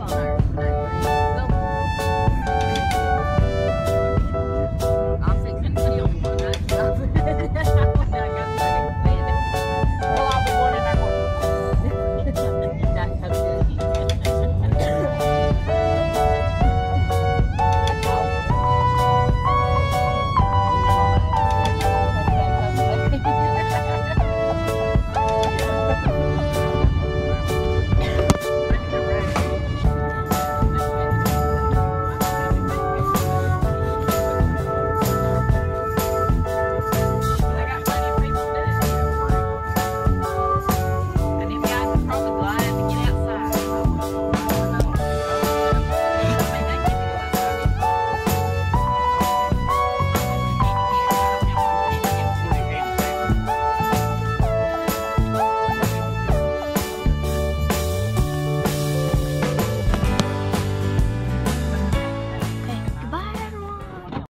on our